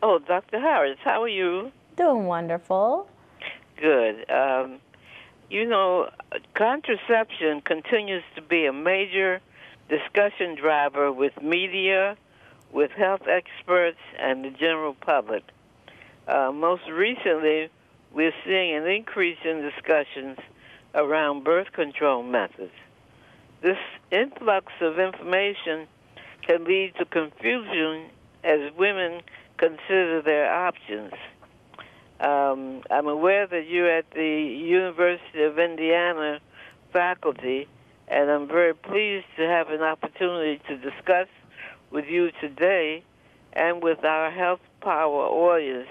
Oh, Dr. Harris, how are you? Doing wonderful. Good. Um, you know, contraception continues to be a major discussion driver with media, with health experts, and the general public. Uh, most recently, we're seeing an increase in discussions around birth control methods. This influx of information can lead to confusion as women consider their options. Um, I'm aware that you're at the University of Indiana faculty, and I'm very pleased to have an opportunity to discuss with you today and with our Health Power audience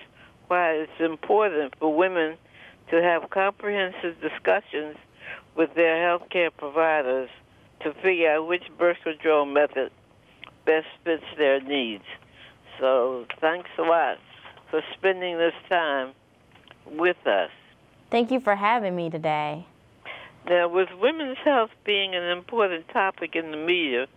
why it's important for women to have comprehensive discussions with their healthcare providers to figure out which birth control method best fits their needs. So thanks a lot for spending this time with us. Thank you for having me today. Now, with women's health being an important topic in the media,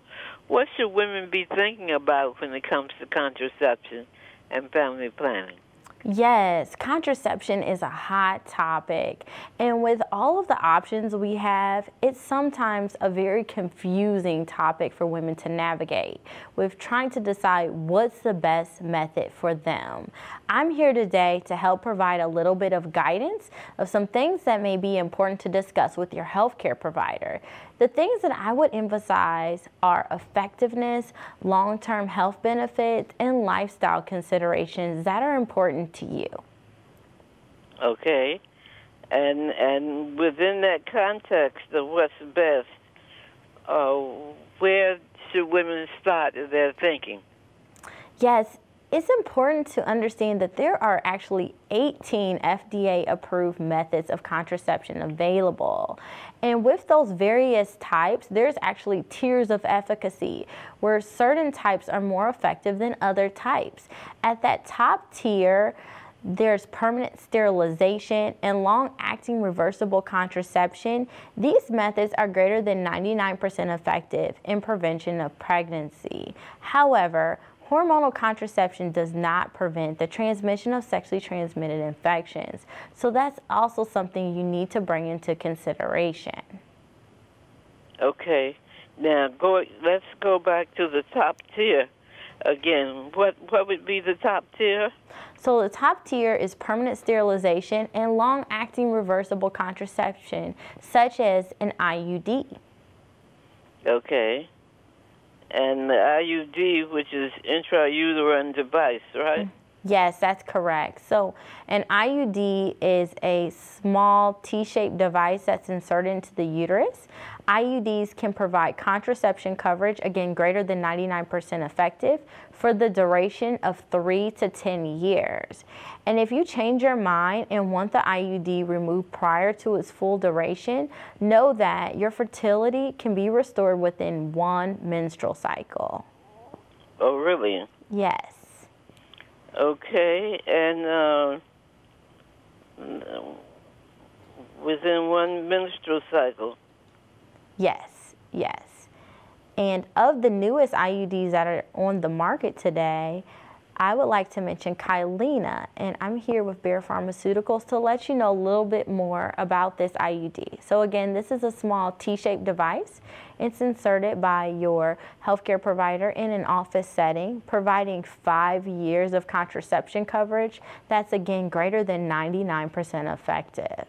what should women be thinking about when it comes to contraception and family planning? Yes, contraception is a hot topic. And with all of the options we have, it's sometimes a very confusing topic for women to navigate with trying to decide what's the best method for them. I'm here today to help provide a little bit of guidance of some things that may be important to discuss with your healthcare provider. The things that I would emphasize are effectiveness, long-term health benefits, and lifestyle considerations that are important to you. Okay. And and within that context of what's best, uh, where should women start in their thinking? Yes, it's important to understand that there are actually 18 FDA approved methods of contraception available. And with those various types, there's actually tiers of efficacy where certain types are more effective than other types. At that top tier, there's permanent sterilization and long-acting reversible contraception. These methods are greater than 99% effective in prevention of pregnancy. However, Hormonal contraception does not prevent the transmission of sexually transmitted infections. So that's also something you need to bring into consideration. Okay. Now go let's go back to the top tier again. What what would be the top tier? So the top tier is permanent sterilization and long-acting reversible contraception such as an IUD. Okay and the IUD, which is intrauterine device, right? Yes, that's correct. So an IUD is a small T-shaped device that's inserted into the uterus. IUDs can provide contraception coverage, again, greater than 99% effective for the duration of three to 10 years. And if you change your mind and want the IUD removed prior to its full duration, know that your fertility can be restored within one menstrual cycle. Oh, really? Yes. Okay, and uh, within one menstrual cycle? Yes, yes. And of the newest IUDs that are on the market today, I would like to mention Kyleena, and I'm here with Bayer Pharmaceuticals to let you know a little bit more about this IUD. So again, this is a small T-shaped device. It's inserted by your healthcare provider in an office setting, providing five years of contraception coverage. That's again greater than 99% effective.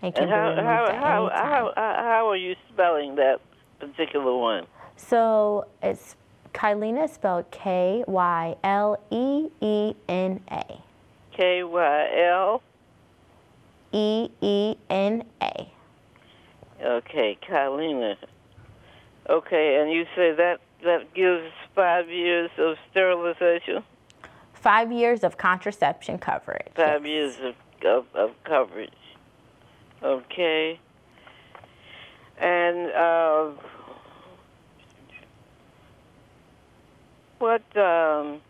And, and how, how, how, how, how are you spelling that particular one? So it's Kyleena spelled K Y L E E N A. K Y L E E N A. Okay, Kyleena. Okay, and you say that that gives five years of sterilization? Five years of contraception coverage. Five yes. years of, of, of coverage. Okay. And uh, what um,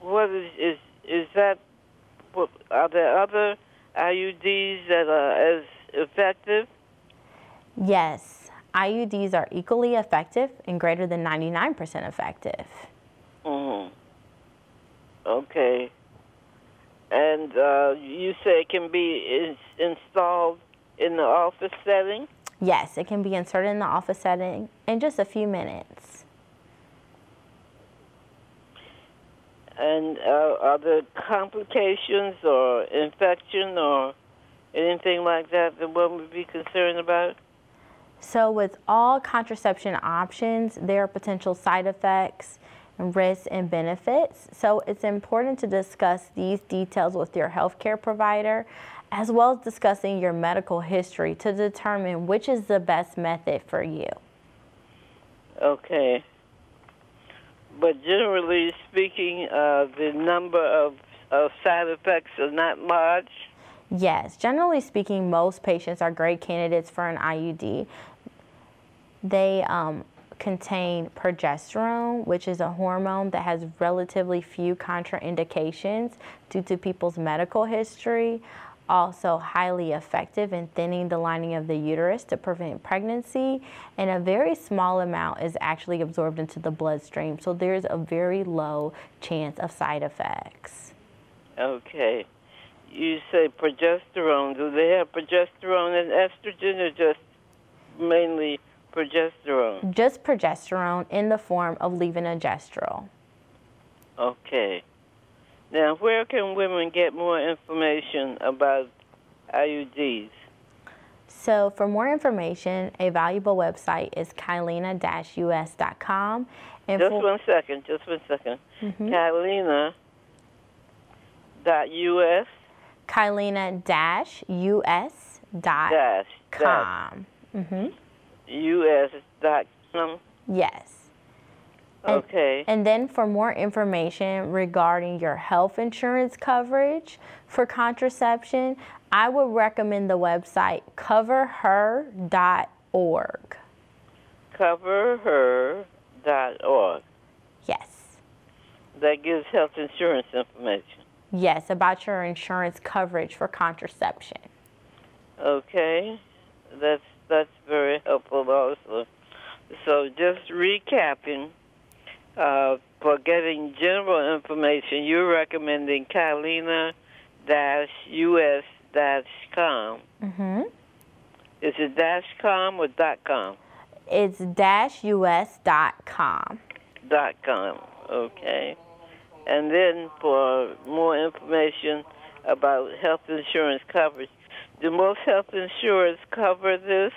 what is, is is that? What, are there other IUDs that are as effective? Yes, IUDs are equally effective and greater than 99% effective. Mm-hmm. Okay. And uh, you say it can be in- installed in the office setting? Yes, it can be inserted in the office setting in just a few minutes. And uh, are there complications or infection or anything like that that one would be concerned about? So, with all contraception options, there are potential side effects, risks, and benefits. So, it's important to discuss these details with your healthcare provider, as well as discussing your medical history to determine which is the best method for you. Okay. But generally speaking, uh, the number of, of side effects are not large. Yes, generally speaking, most patients are great candidates for an IUD. They um, contain progesterone, which is a hormone that has relatively few contraindications due to people's medical history. Also, highly effective in thinning the lining of the uterus to prevent pregnancy, and a very small amount is actually absorbed into the bloodstream, so there's a very low chance of side effects. Okay. You say progesterone. Do they have progesterone and estrogen, or just mainly progesterone? Just progesterone in the form of levonorgestrel. Okay. Now, where can women get more information about IUDs? So, for more information, a valuable website is kyleena-us.com. And just one second, just one second. Mm-hmm. Kyleena.us? Kyleena-us.com. Mm-hmm. US.com? Yes. And, okay. And then for more information regarding your health insurance coverage for contraception, I would recommend the website coverher.org. Coverher.org. Yes. That gives health insurance information. Yes, about your insurance coverage for contraception. Okay. That's that's very helpful also. So just recapping, uh, for getting general information, you're recommending Kyleena-us.com. Mm-hmm. Is it dash com or dot com? It's dash us.com. Dot com, okay. And then for more information about health insurance coverage, do most health insurers cover this?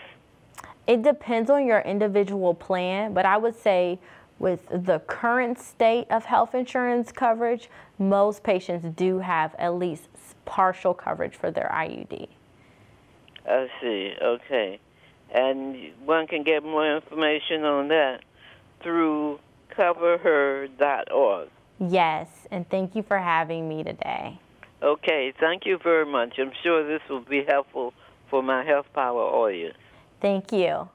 It depends on your individual plan, but I would say with the current state of health insurance coverage, most patients do have at least partial coverage for their IUD. I see. Okay. And one can get more information on that through coverher.org. Yes, and thank you for having me today. Okay, thank you very much. I'm sure this will be helpful for my Health Power audience. Thank you.